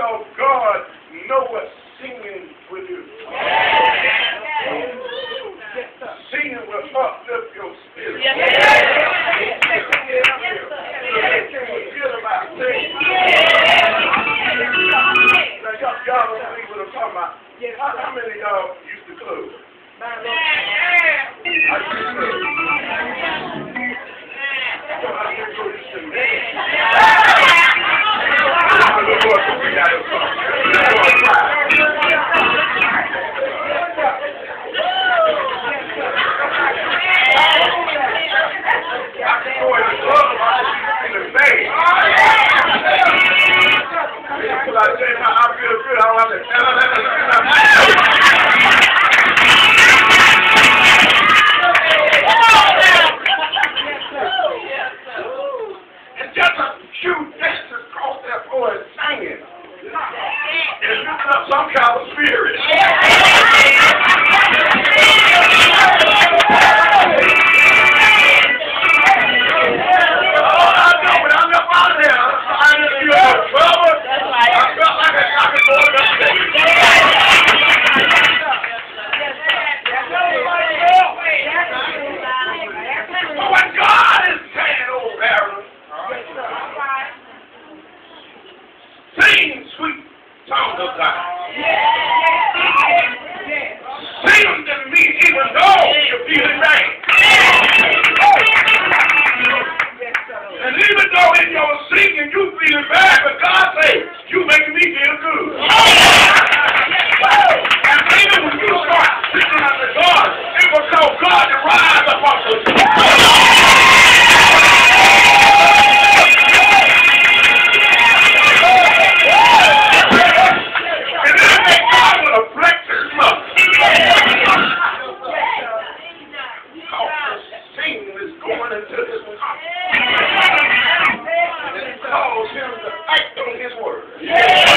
because God know what singing with you. Singing will uplift your spirit. Yes, How, how many of y'all used to close? I used to close. some kind of spirit. God. Sing to me, even though. you're feeling right. Satan is going into this pocket. And it calls him to act on his word. Yeah.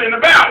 nothing about.